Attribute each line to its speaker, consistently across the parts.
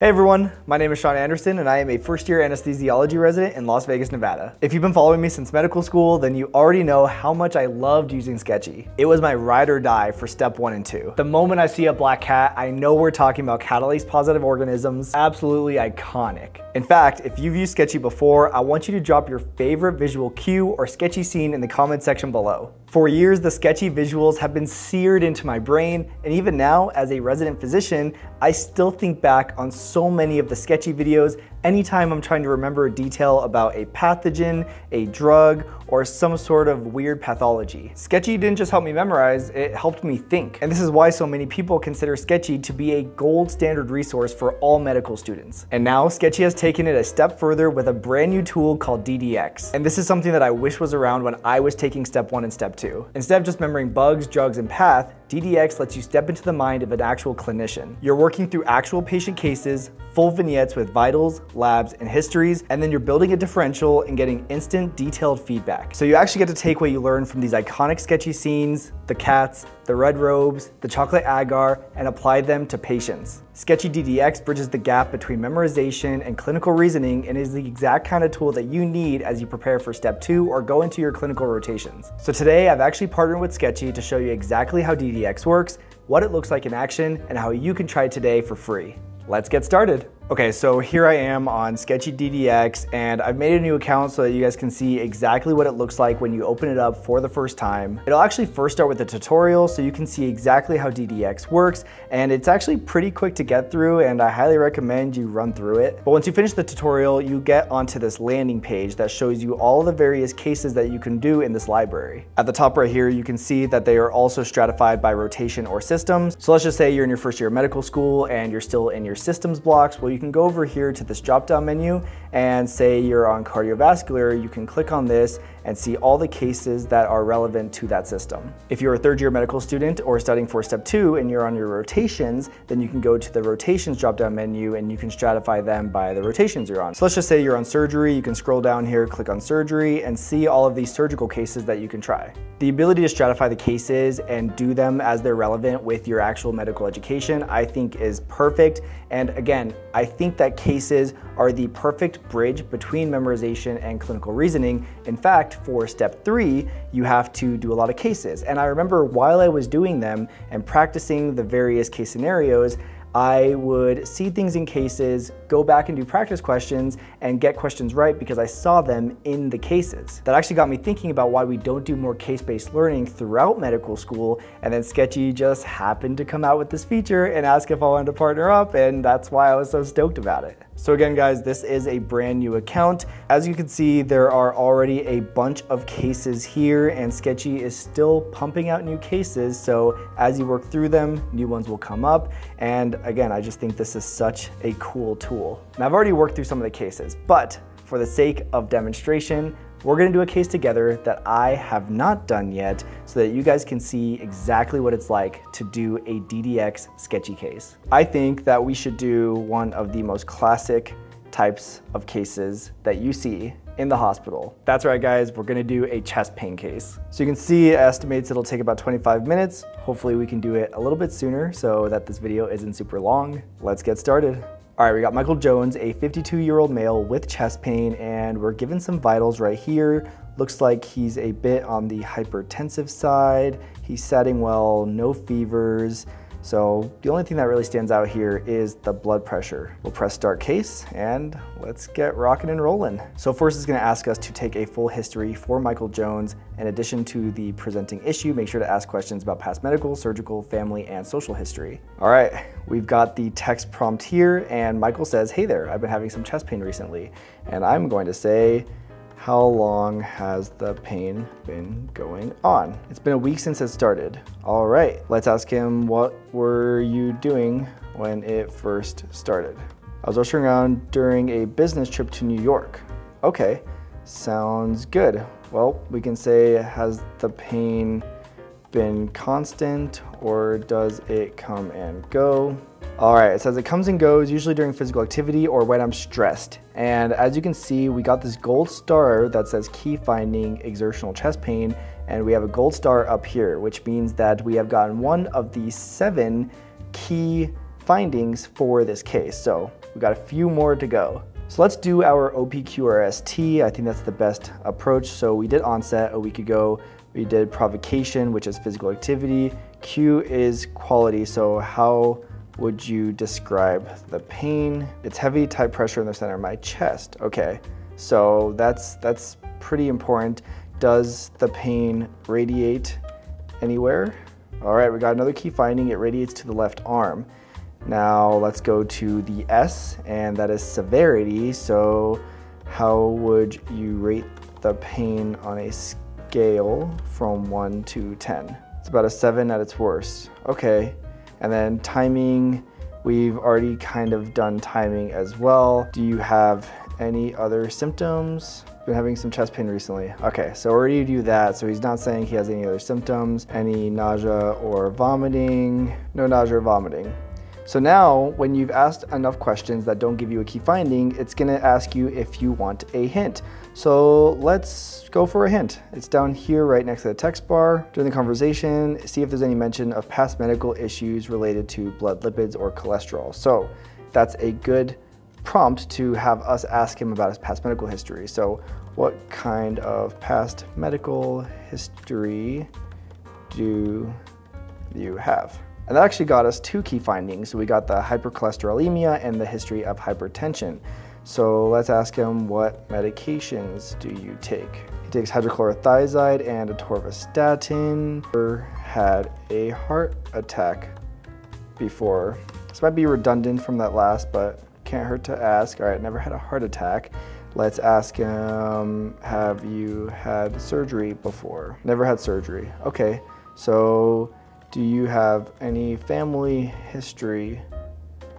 Speaker 1: Hey everyone, my name is Shaun Andersen and I am a first year anesthesiology resident in Las Vegas, Nevada. If you've been following me since medical school, then you already know how much I loved using Sketchy. It was my ride or die for step one and two. The moment I see a black cat, I know we're talking about catalase positive organisms. Absolutely iconic. In fact, if you've used Sketchy before, I want you to drop your favorite visual cue or Sketchy scene in the comment section below. For years, the sketchy visuals have been seared into my brain, and even now, as a resident physician, I still think back on so many of the sketchy videos anytime I'm trying to remember a detail about a pathogen, a drug, or some sort of weird pathology. Sketchy didn't just help me memorize, it helped me think. And this is why so many people consider Sketchy to be a gold standard resource for all medical students. And now Sketchy has taken it a step further with a brand new tool called DDX. And this is something that I wish was around when I was taking step one and step two. Instead of just remembering bugs, drugs, and path, DDX lets you step into the mind of an actual clinician. You're working through actual patient cases, full vignettes with vitals, labs, and histories, and then you're building a differential and getting instant detailed feedback. So you actually get to take what you learn from these iconic sketchy scenes, the cats, the red robes, the chocolate agar, and apply them to patients. Sketchy DDX bridges the gap between memorization and clinical reasoning and is the exact kind of tool that you need as you prepare for step two or go into your clinical rotations. So today I've actually partnered with Sketchy to show you exactly how DDX works, what it looks like in action, and how you can try it today for free. Let's get started. Okay, so here I am on Sketchy DDX and I've made a new account so that you guys can see exactly what it looks like when you open it up for the first time. It'll actually first start with a tutorial so you can see exactly how DDX works and it's actually pretty quick to get through and I highly recommend you run through it. But once you finish the tutorial, you get onto this landing page that shows you all the various cases that you can do in this library. At the top right here, you can see that they are also stratified by rotation or systems. So let's just say you're in your first year of medical school and you're still in your systems blocks. Well, you can go over here to this drop down menu and say you're on cardiovascular, you can click on this and see all the cases that are relevant to that system. If you're a third year medical student or studying for step two and you're on your rotations, then you can go to the rotations drop down menu and you can stratify them by the rotations you're on. So let's just say you're on surgery, you can scroll down here, click on surgery and see all of these surgical cases that you can try. The ability to stratify the cases and do them as they're relevant with your actual medical education, I think is perfect. And again, I think that cases are the perfect bridge between memorization and clinical reasoning. In fact, for step three, you have to do a lot of cases. And I remember while I was doing them and practicing the various case scenarios, I would see things in cases, go back and do practice questions, and get questions right because I saw them in the cases. That actually got me thinking about why we don't do more case-based learning throughout medical school, and then Sketchy just happened to come out with this feature and ask if I wanted to partner up, and that's why I was so stoked about it. So again, guys, this is a brand new account. As you can see, there are already a bunch of cases here and Sketchy is still pumping out new cases. So as you work through them, new ones will come up. And again, I just think this is such a cool tool. Now I've already worked through some of the cases, but for the sake of demonstration, we're gonna do a case together that I have not done yet so that you guys can see exactly what it's like to do a DDX sketchy case. I think that we should do one of the most classic types of cases that you see in the hospital. That's right guys, we're gonna do a chest pain case. So you can see it estimates it'll take about 25 minutes. Hopefully we can do it a little bit sooner so that this video isn't super long. Let's get started. All right, we got Michael Jones, a 52-year-old male with chest pain, and we're given some vitals right here. Looks like he's a bit on the hypertensive side. He's setting well, no fevers. So the only thing that really stands out here is the blood pressure. We'll press start case and let's get rocking and rolling. So first is gonna ask us to take a full history for Michael Jones. In addition to the presenting issue, make sure to ask questions about past medical, surgical, family, and social history. All right, we've got the text prompt here and Michael says, hey there, I've been having some chest pain recently. And I'm going to say, how long has the pain been going on? It's been a week since it started. All right, let's ask him what were you doing when it first started? I was rushing around during a business trip to New York. Okay, sounds good. Well, we can say, has the pain been constant or does it come and go? All right, it says it comes and goes usually during physical activity or when I'm stressed. And as you can see, we got this gold star that says key finding exertional chest pain. And we have a gold star up here, which means that we have gotten one of the seven key findings for this case. So We got a few more to go. So let's do our OPQRST. I think that's the best approach. So we did onset a week ago. We did provocation, which is physical activity. Q is quality. So how would you describe the pain? It's heavy, tight pressure in the center of my chest. Okay, so that's, that's pretty important. Does the pain radiate anywhere? All right, we got another key finding. It radiates to the left arm. Now let's go to the S, and that is severity. So how would you rate the pain on a scale from 1 to 10? It's about a 7 at its worst. Okay, and then timing, we've already kind of done timing as well. Do you have any other symptoms? Been having some chest pain recently. Okay, so already do that. So he's not saying he has any other symptoms, any nausea or vomiting. No nausea or vomiting. So now when you've asked enough questions that don't give you a key finding, it's gonna ask you if you want a hint. So let's go for a hint. It's down here right next to the text bar. During the conversation, see if there's any mention of past medical issues related to blood lipids or cholesterol. So that's a good prompt to have us ask him about his past medical history. So what kind of past medical history do you have? And that actually got us two key findings. So we got the hypercholesterolemia and the history of hypertension. So let's ask him what medications do you take? He takes hydrochlorothiazide and atorvastatin. Had a heart attack before. This might be redundant from that last, but can't hurt to ask. All right, never had a heart attack. Let's ask him, have you had surgery before? Never had surgery. Okay, so do you have any family history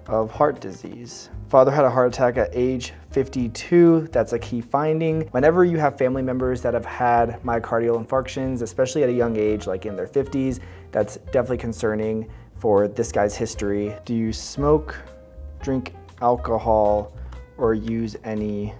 Speaker 1: of heart disease? Father had a heart attack at age 52. That's a key finding. Whenever you have family members that have had myocardial infarctions, especially at a young age, like in their 50s, that's definitely concerning for this guy's history. Do you smoke, drink alcohol, or use any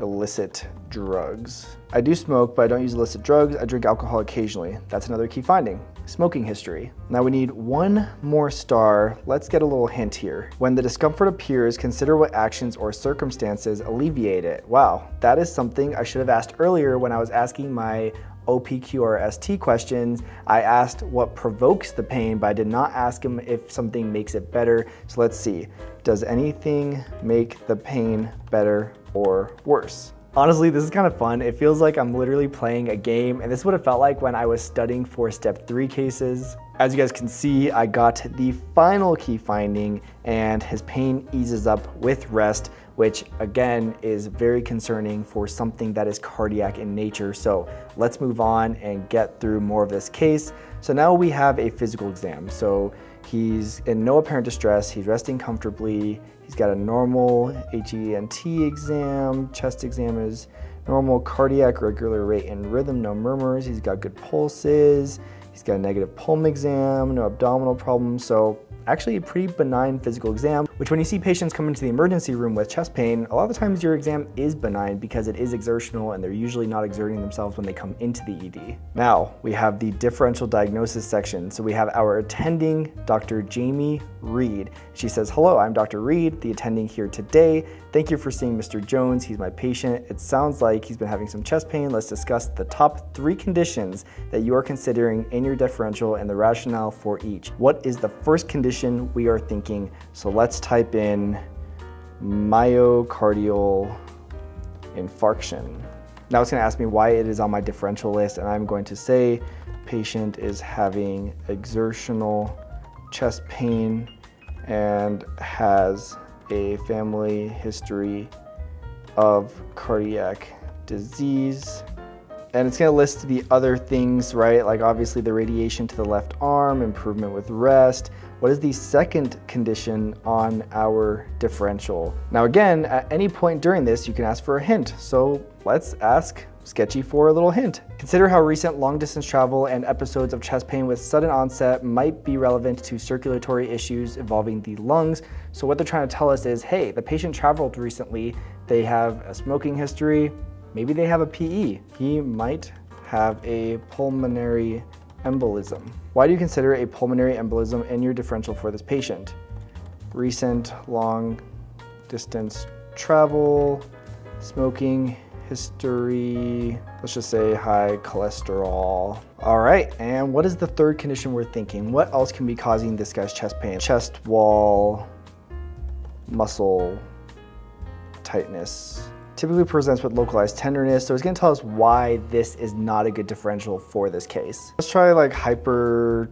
Speaker 1: illicit drugs? I do smoke, but I don't use illicit drugs. I drink alcohol occasionally. That's another key finding smoking history. Now we need one more star. Let's get a little hint here. When the discomfort appears, consider what actions or circumstances alleviate it. Wow, that is something I should have asked earlier when I was asking my OPQRST questions. I asked what provokes the pain, but I did not ask him if something makes it better. So let's see. Does anything make the pain better or worse? Honestly, this is kind of fun. It feels like I'm literally playing a game, and this is what it felt like when I was studying for step three cases. As you guys can see, I got the final key finding, and his pain eases up with rest, which again is very concerning for something that is cardiac in nature. So let's move on and get through more of this case. So now we have a physical exam. So he's in no apparent distress, he's resting comfortably, He's got a normal HENT exam, chest exam is normal, cardiac, regular rate and rhythm, no murmurs. He's got good pulses. He's got a negative pulm exam, no abdominal problems. So actually a pretty benign physical exam, which when you see patients come into the emergency room with chest pain, a lot of times your exam is benign because it is exertional and they're usually not exerting themselves when they come into the ED. Now, we have the differential diagnosis section. So we have our attending, Dr. Jamie Reed. She says, hello, I'm Dr. Reed, the attending here today. Thank you for seeing Mr. Jones. He's my patient. It sounds like he's been having some chest pain. Let's discuss the top three conditions that you are considering in your differential and the rationale for each. What is the first condition we are thinking? So let's type in myocardial infarction. Now it's gonna ask me why it is on my differential list and I'm going to say patient is having exertional chest pain and has a family history of cardiac disease. And it's gonna list the other things, right? Like obviously the radiation to the left arm, improvement with rest. What is the second condition on our differential? Now again, at any point during this, you can ask for a hint. So let's ask Sketchy for a little hint. Consider how recent long distance travel and episodes of chest pain with sudden onset might be relevant to circulatory issues involving the lungs. So what they're trying to tell us is, hey, the patient traveled recently, they have a smoking history, maybe they have a PE. He might have a pulmonary embolism. Why do you consider a pulmonary embolism in your differential for this patient? Recent long distance travel, smoking history, let's just say high cholesterol. All right, and what is the third condition we're thinking? What else can be causing this guy's chest pain? Chest wall, muscle tightness. Typically presents with localized tenderness, so it's gonna tell us why this is not a good differential for this case. Let's try like hypertrophic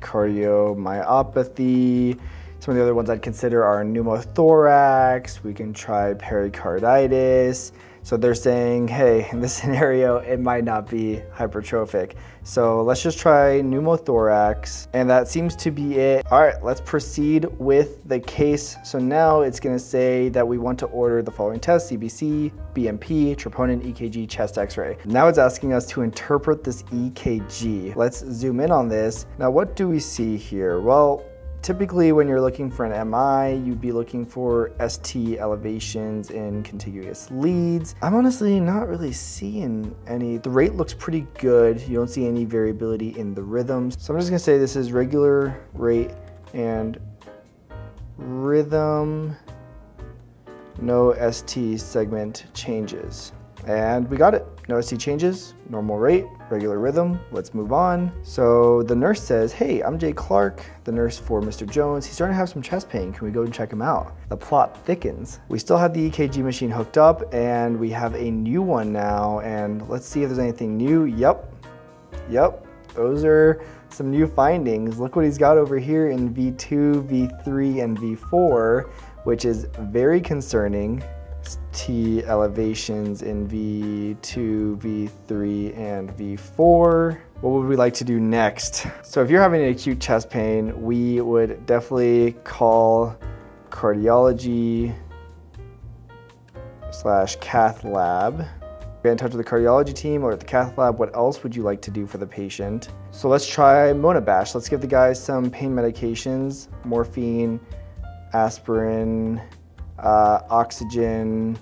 Speaker 1: cardiomyopathy, some of the other ones I'd consider are pneumothorax, we can try pericarditis. So they're saying, hey, in this scenario, it might not be hypertrophic. So let's just try pneumothorax, and that seems to be it. All right, let's proceed with the case. So now it's gonna say that we want to order the following tests, CBC, BMP, troponin, EKG, chest x-ray. Now it's asking us to interpret this EKG. Let's zoom in on this. Now what do we see here? Well, Typically, when you're looking for an MI, you'd be looking for ST elevations in contiguous leads. I'm honestly not really seeing any. The rate looks pretty good. You don't see any variability in the rhythms. So I'm just gonna say this is regular rate and rhythm, no ST segment changes. And we got it. No ST changes, normal rate, regular rhythm. Let's move on. So the nurse says, hey, I'm Jay Clark, the nurse for Mr. Jones. He's starting to have some chest pain. Can we go and check him out? The plot thickens. We still have the EKG machine hooked up and we have a new one now. And let's see if there's anything new. Yep, yep, those are some new findings. Look what he's got over here in V2, V3, and V4, which is very concerning. T elevations in V2, V3, and V4. What would we like to do next? So if you're having an acute chest pain, we would definitely call cardiology slash cath lab. Get in touch with the cardiology team or at the cath lab. What else would you like to do for the patient? So let's try Monabash. Let's give the guys some pain medications, morphine, aspirin, oxygen,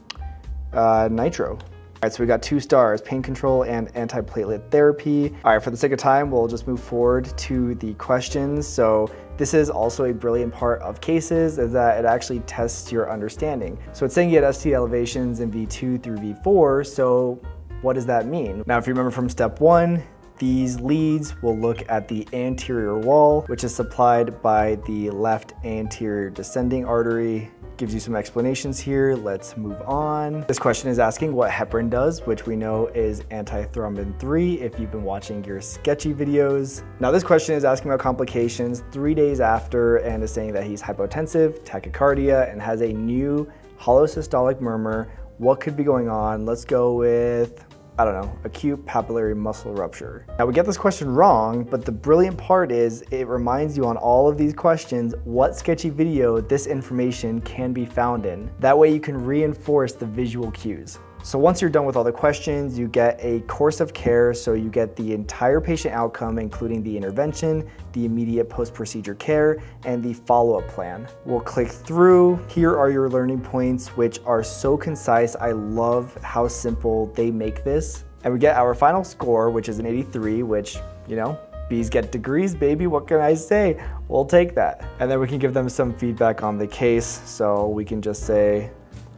Speaker 1: uh, nitro. All right, so we got two stars, pain control and antiplatelet therapy. All right, for the sake of time, we'll just move forward to the questions. So this is also a brilliant part of cases is that it actually tests your understanding. So it's saying you had ST elevations in V2 through V4, so what does that mean? Now, if you remember from step one, these leads will look at the anterior wall, which is supplied by the left anterior descending artery gives you some explanations here. Let's move on. This question is asking what heparin does, which we know is antithrombin 3 if you've been watching your sketchy videos. Now this question is asking about complications three days after and is saying that he's hypotensive, tachycardia, and has a new holosystolic murmur. What could be going on? Let's go with I don't know, acute papillary muscle rupture. Now we get this question wrong, but the brilliant part is it reminds you on all of these questions what sketchy video this information can be found in. That way you can reinforce the visual cues. So once you're done with all the questions, you get a course of care. So you get the entire patient outcome, including the intervention, the immediate post-procedure care, and the follow-up plan. We'll click through. Here are your learning points, which are so concise. I love how simple they make this. And we get our final score, which is an 83, which, you know, Bees get degrees, baby. What can I say? We'll take that. And then we can give them some feedback on the case. So we can just say,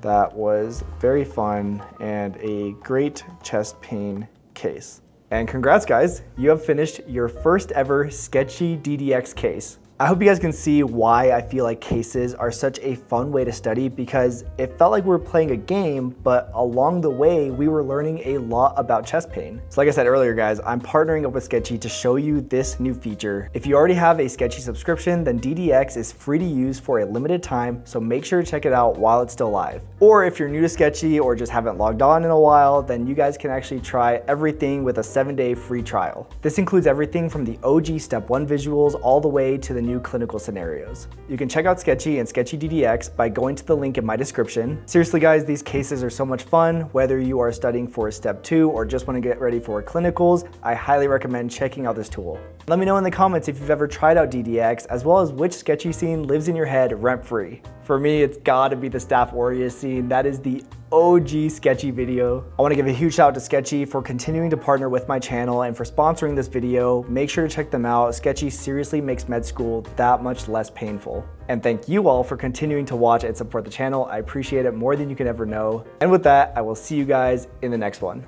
Speaker 1: that was very fun and a great chest pain case. And congrats guys, you have finished your first ever sketchy DDX case. I hope you guys can see why I feel like cases are such a fun way to study because it felt like we were playing a game, but along the way, we were learning a lot about chest pain. So like I said earlier, guys, I'm partnering up with Sketchy to show you this new feature. If you already have a Sketchy subscription, then DDX is free to use for a limited time, so make sure to check it out while it's still live. Or if you're new to Sketchy or just haven't logged on in a while, then you guys can actually try everything with a seven day free trial. This includes everything from the OG step one visuals all the way to the new new clinical scenarios. You can check out Sketchy and Sketchy DDX by going to the link in my description. Seriously guys, these cases are so much fun. Whether you are studying for step two or just want to get ready for clinicals, I highly recommend checking out this tool. Let me know in the comments if you've ever tried out DDX, as well as which sketchy scene lives in your head rent-free. For me, it's gotta be the Staph aureus scene. That is the OG Sketchy video. I wanna give a huge shout out to Sketchy for continuing to partner with my channel and for sponsoring this video. Make sure to check them out. Sketchy seriously makes med school that much less painful. And thank you all for continuing to watch and support the channel. I appreciate it more than you can ever know. And with that, I will see you guys in the next one.